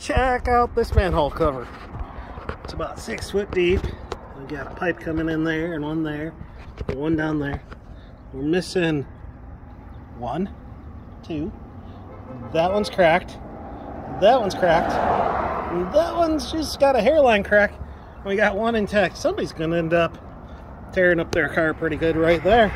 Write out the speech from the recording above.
check out this manhole cover. It's about six foot deep. We got a pipe coming in there and one there, and one down there. We're missing one, two. That one's cracked. That one's cracked. That one's just got a hairline crack. We got one intact. Somebody's gonna end up tearing up their car pretty good right there.